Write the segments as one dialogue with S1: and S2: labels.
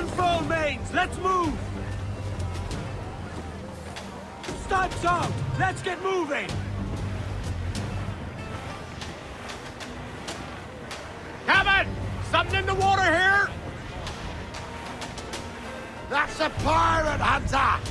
S1: Unfurl mains! Let's move! Stunts out! Let's get moving!
S2: Kevin! Something in the water here!
S3: That's a pirate hunter!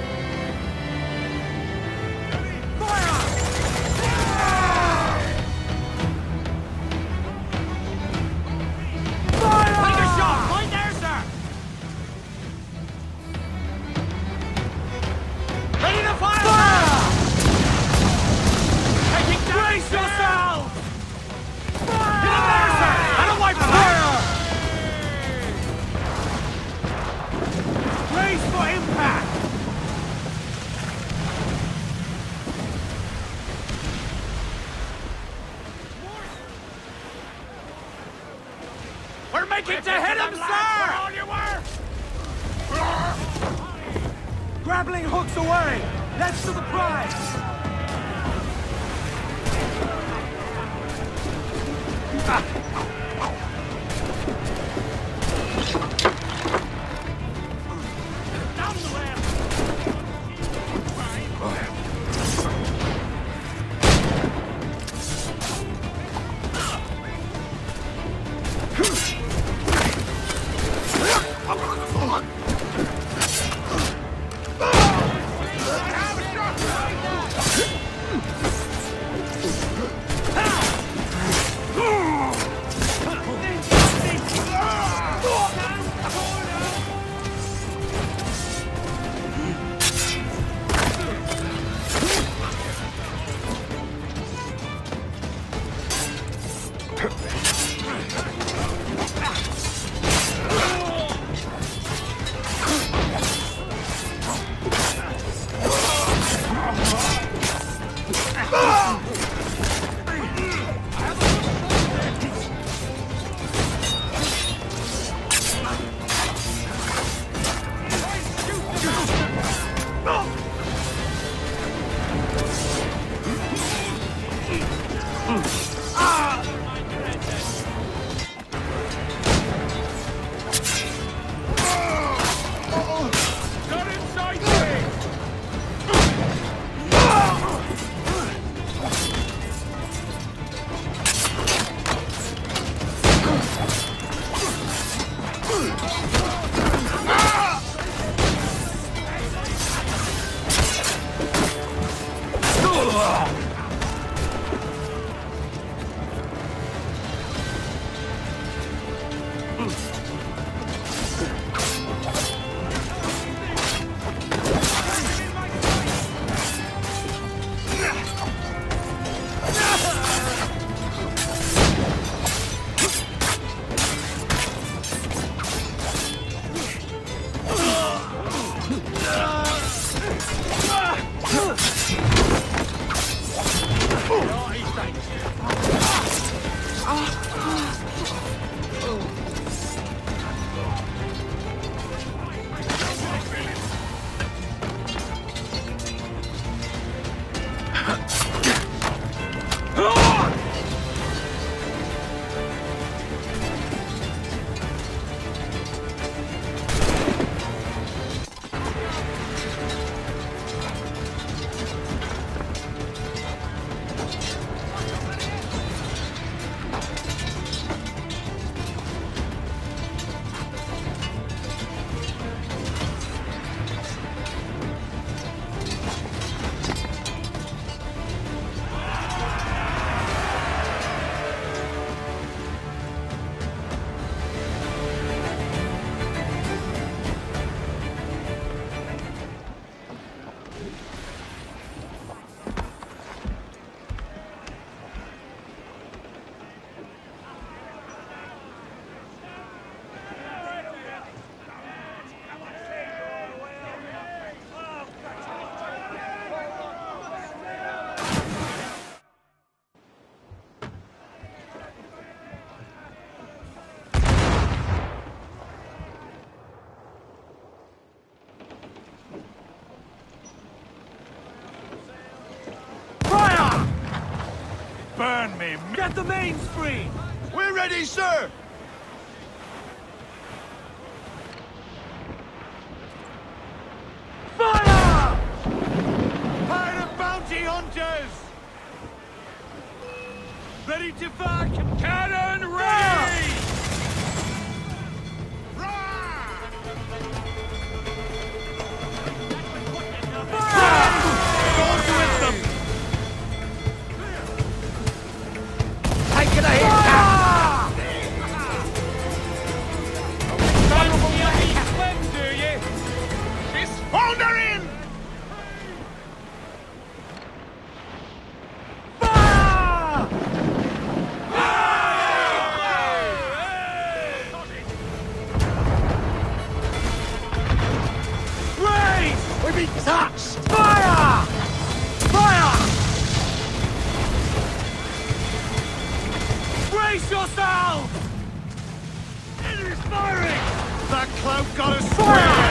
S1: hooks away. That's to the prize.
S4: Ah.
S3: Get the main screen!
S2: We're ready, sir!
S3: Brace yourself! It is firing!
S2: That cloud got us!
S3: Fire!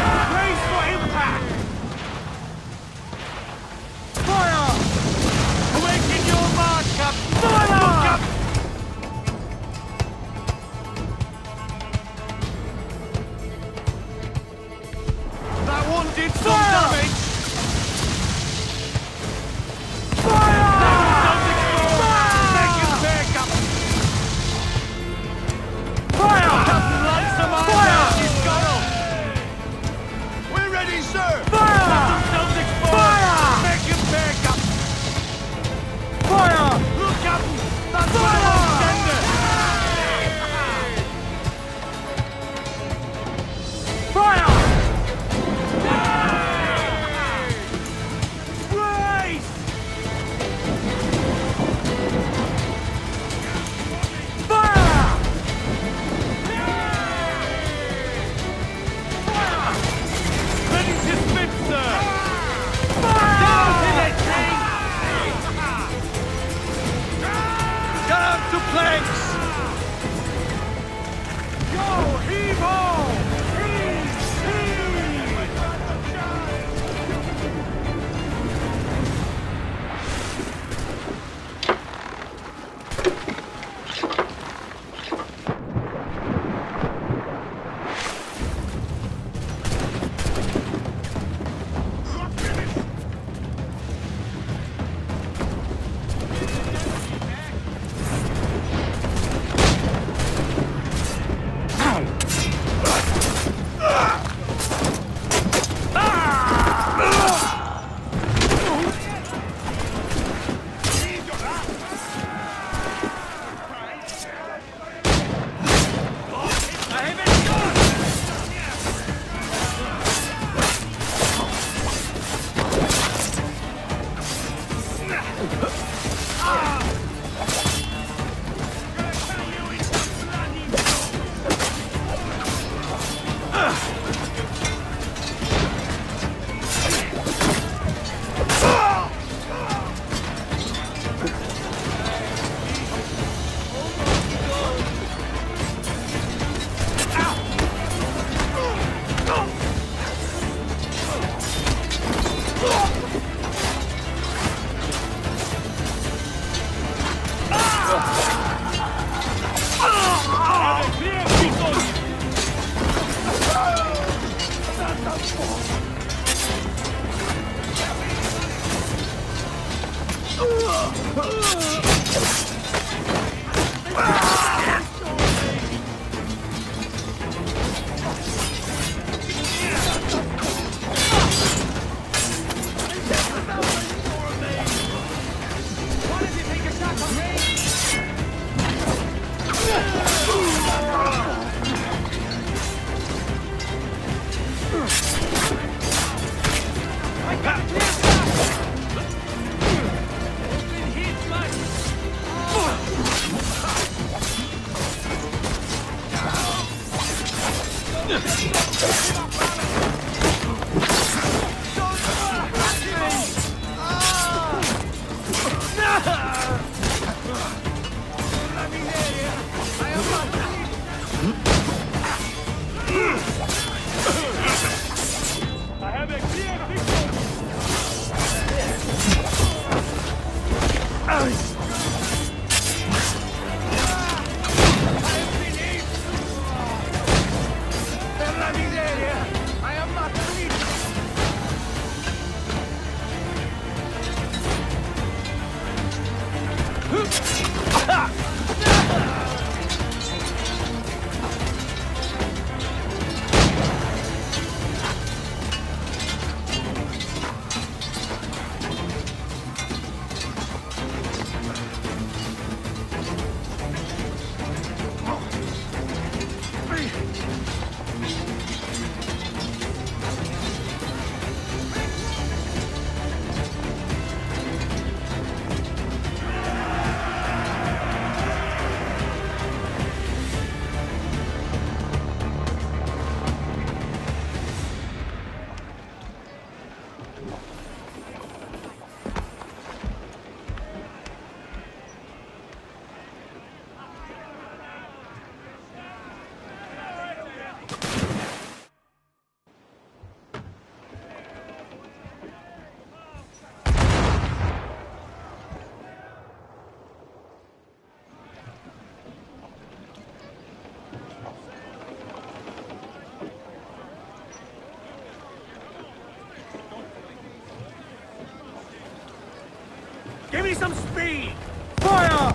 S2: me some speed!
S5: Fire!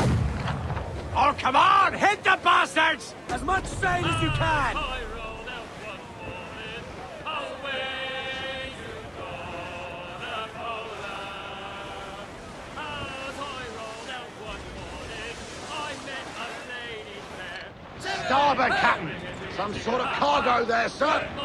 S2: Oh, come on! Hit the bastards! As much sail as you can!
S3: Starboard, Captain! Some sort of cargo there, sir!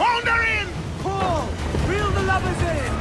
S3: Founder in!
S2: Pull! Reel the lovers in!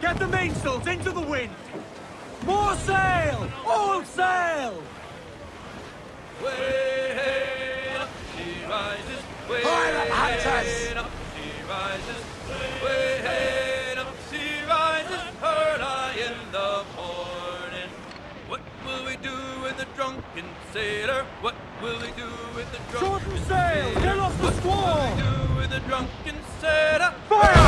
S3: Get the mainsails into the wind! More sail! All sail!
S6: Way hey, up she rises. Way
S2: Pirate hunters!
S6: hey, up she rises. Way up she rises. Early in the morning. What will we do with the drunken sailor? What will we do with the drunken
S3: Shorten sail!
S6: sailor?
S3: Get off the
S6: What will we do with the drunken sailor?
S3: Fire!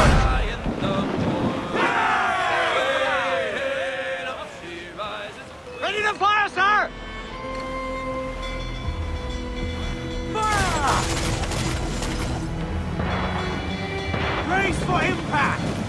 S3: Brace for impact!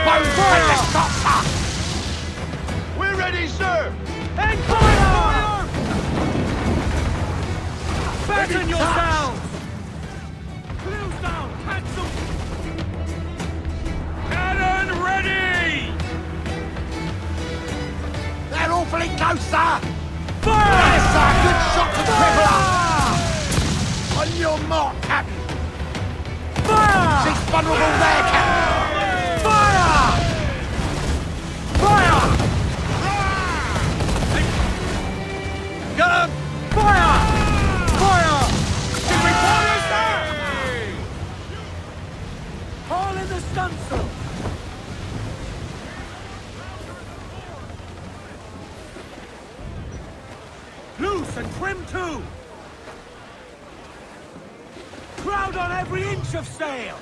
S2: Exposed! Take the!
S7: We're ready, sir!
S3: And fire! Fasten yourselves! Close down! Cancel! Cannon ready!
S2: They're awfully close, sir!
S3: Fire!
S2: Yes, sir! Good shot to cripple up! On your mark, Captain!
S3: Fire!
S2: She's vulnerable there, Captain!
S3: Trim too! Crowd on every inch of sail!